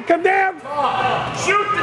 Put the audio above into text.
it, condemn! Shoot it!